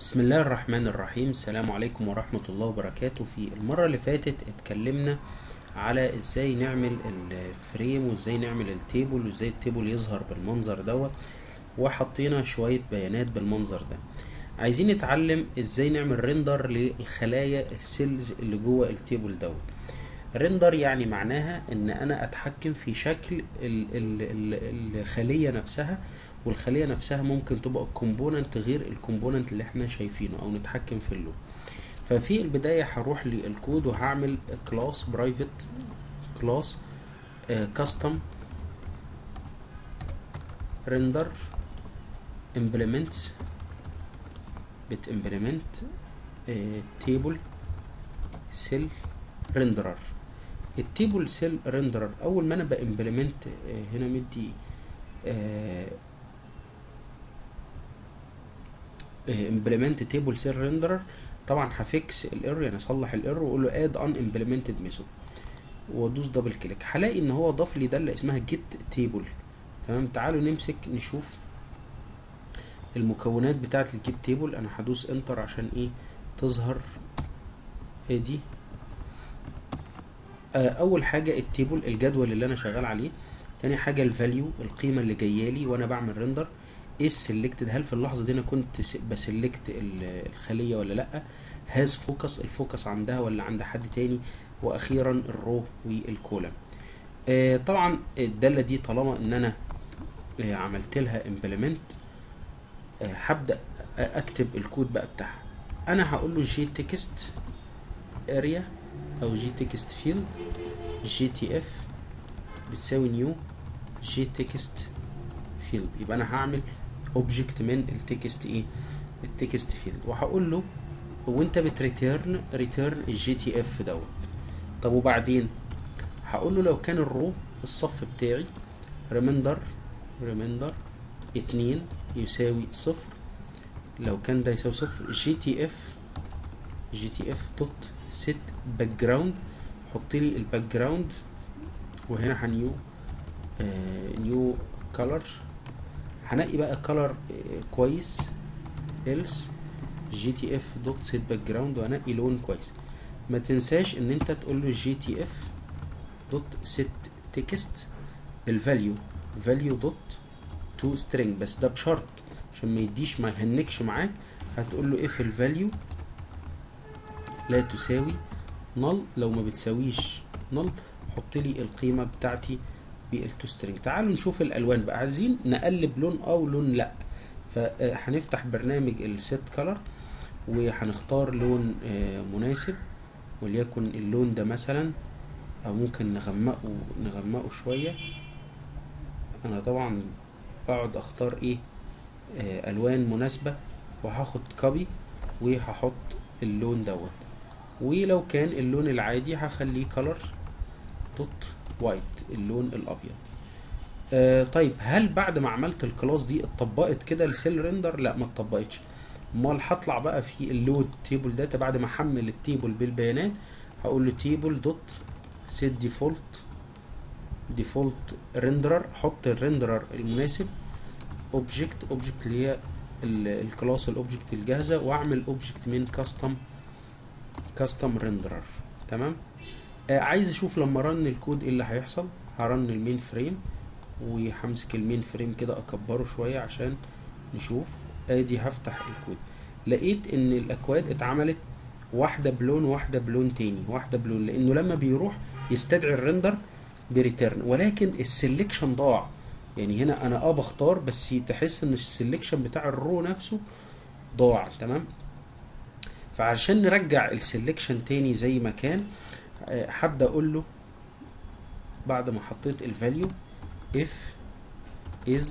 بسم الله الرحمن الرحيم. السلام عليكم ورحمة الله وبركاته. في المرة اللي فاتت اتكلمنا على إزاي نعمل ال frame وإزاي نعمل ال table وإزاي ال table يظهر بالمنظر دوت وحطينا شوية بيانات بالمنظر ده. عايزين نتعلم إزاي نعمل render للخلايا ال cells اللي جوه ال table دوت. render يعني معناها إن أنا أتحكم في شكل ال ال ال الخلية نفسها والخلية نفسها ممكن تبقى component غير ال component اللي إحنا شايفينه أو نتحكم في اللون. ففي البداية هروح للكود وهعمل class private class custom render implement بت implement table cell renderer ال table cell renderer أول ما أنا با implement هنا مدي implement table cell renderer طبعا ه fix ال error يعني أصلح الإيرور وأقول له add unimplemented method وأدوس double click هلاقي إن هو ضاف لي داله اسمها get table تمام؟ تعالوا نمسك نشوف المكونات بتاعة ال get table أنا هدوس enter عشان إيه؟ تظهر ادي أول حاجة ال table الجدول اللي أنا شغال عليه. تاني حاجة ال value القيمة اللي جاية لي وأنا بعمل render إيه ال selected هل في اللحظة دي أنا كنت ب select الخلية ولا لأ؟ has focus ال focus عندها ولا عند حد تاني؟ وأخيرا ال row وال column. آه طبعا الداله دي طالما إن أنا آه عملت لها implement آه هبدأ أكتب الكود بقى بتاعها. أنا هقول له JTextArea أو JTextField JTF بتساوي new JTextField يبقى أنا هعمل object من ال text إيه؟ ال text field وهقول له وأنت بت return return ال JTF دوت. طب وبعدين؟ هقول له لو كان ال row الصف بتاعي remainder remainder اتنين يساوي صفر. لو كان ده يساوي صفر JTF JTF dot set background حط لي ال background وهنا ه new آه new color هنقي بقى color آه كويس. else JTF dot set background وهنقي لون كويس. ما تنساش إن أنت تقول له JTF dot set text ال value value dot to string بس ده بشرط. عشان ما يديش ما يهنكش معاك. هتقول له if ال value لا تساوي null لو ما بتساويش null حط لي القيمة بتاعتي بال to string تعالوا نشوف الألوان بقى. عايزين نقلب لون آه ولون لأ. فهنفتح برنامج ال set color وهنختار لون مناسب وليكن اللون ده مثلا أو ممكن نغمقه نغمقه شوية. أنا طبعا بقعد أختار إيه ألوان مناسبة وهاخد copy وهحط اللون دوت. ولو كان اللون العادي هخليه color dot white اللون الأبيض. آه طيب هل بعد ما عملت ال class دي اتطبقت كده ال cell render؟ لا ما اتطبقتش. أمال هطلع بقى في ال load table data بعد ما أحمل ال table بالبيانات؟ هقول له table dot set default default renderer حط ال renderer المناسب object object اللي هي ال class ال object الجاهزة وأعمل object من custom custom renderer تمام؟ عايز أشوف لما run الكود إيه اللي هيحصل. ه run ال main frame وهمسك ال main frame كده أكبره شوية عشان نشوف. آدي هفتح الكود. لقيت إن الأكواد اتعملت واحدة بلون واحدة بلون تاني واحدة بلون لأنه لما بيروح يستدعي ال render ب return ولكن ال selection ضاع. يعني هنا أنا آه بختار بس تحس إن ال selection بتاع ال row نفسه ضاع تمام؟ فعشان نرجع ال selection تاني زي ما كان هبدا أقول له بعد ما حطيت ال value if is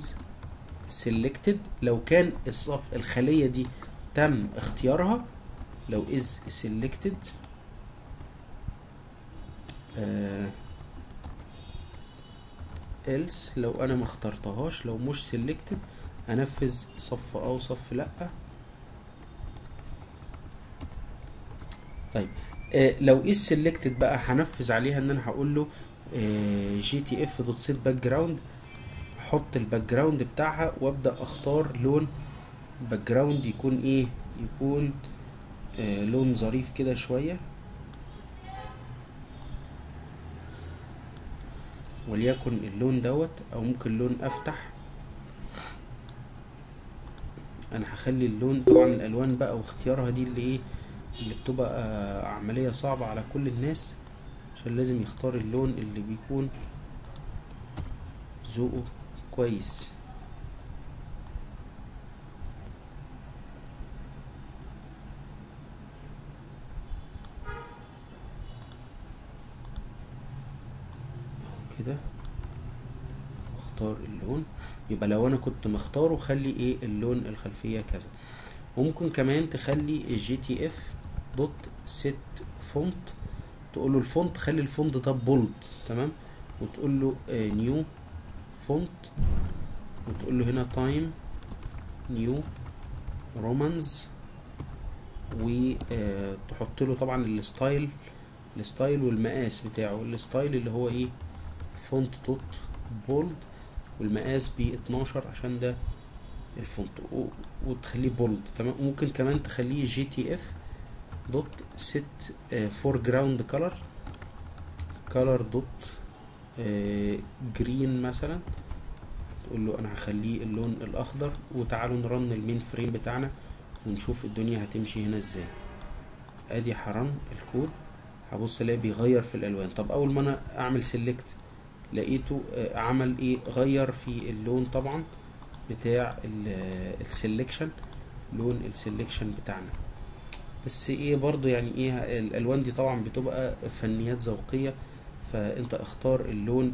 selected. لو كان الصف الخلية دي تم اختيارها لو is selected آه else لو أنا ما اخترتهاش لو مش selected أنفذ صف آه وصف لأ. طيب لو is selected بقى هنفذ عليها إن أنا هقول له JTF dot set background أحط ال background بتاعها وأبدأ أختار لون background يكون إيه؟ يكون آه لون ظريف كده شوية. وليكن اللون دوت أو ممكن لون أفتح. أنا هخلي اللون طبعا الألوان بقى واختيارها دي اللي إيه؟ اللي بتبقى آه عملية صعبة على كل الناس عشان لازم يختار اللون اللي بيكون ذوقه كويس. كده. اختار اللون. يبقى لو أنا كنت مختاره خلي إيه؟ اللون الخلفية كذا. وممكن كمان تخلي ال JTF dot set font تقول له ال font خلي ال font ده bold تمام؟ وتقول له new font وتقول له هنا Times New Roman وتحط له طبعا ال style ال style والمقاس بتاعه. ال style اللي هو إيه؟ font dot bold والمقاس ب 12 عشان ده ال font. وتخليه bold تمام؟ ممكن كمان تخليه JTF dot set foreground color color dot green مثلا. تقول له أنا هخليه اللون الأخضر وتعالوا ن run ال main frame بتاعنا ونشوف الدنيا هتمشي هنا إزاي. أدي ه run الكود هبص الاقي بيغير في الألوان. طب أول ما أنا أعمل select لقيته عمل إيه؟ غير في اللون طبعا. بتاع ال selection لون ال selection بتاعنا. بس إيه برضو يعني إيه الألوان دي طبعا بتبقى فنيات ذوقية فأنت اختار اللون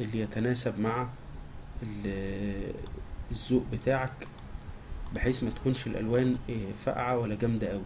اللي يتناسب مع الذوق بتاعك بحيث ما تكونش الألوان فاقعة ولا جامدة قوي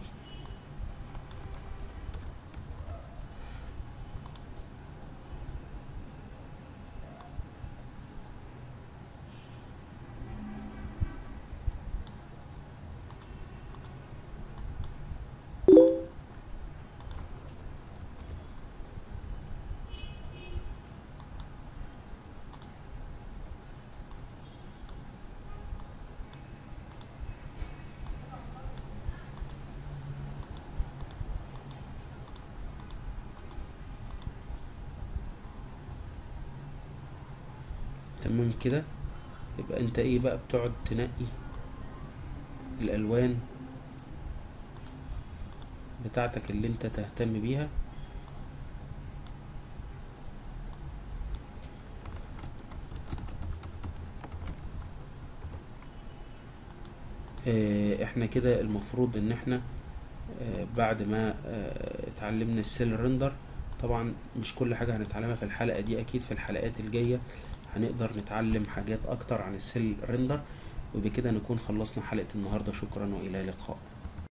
تمام كده؟ يبقى انت إيه بقى؟ بتقعد تنقي الألوان بتاعتك اللي انت تهتم بيها. آه إحنا كده المفروض ان إحنا آه بعد ما آه اتعلمنا السيل ريندر طبعا مش كل حاجة هنتعلمها في الحلقة دي أكيد في الحلقات الجاية هنقدر نتعلم حاجات أكتر عن السيل ريندر وبكده نكون خلصنا حلقة النهاردة. شكرا وإلى اللقاء